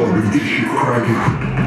club and get you cracking.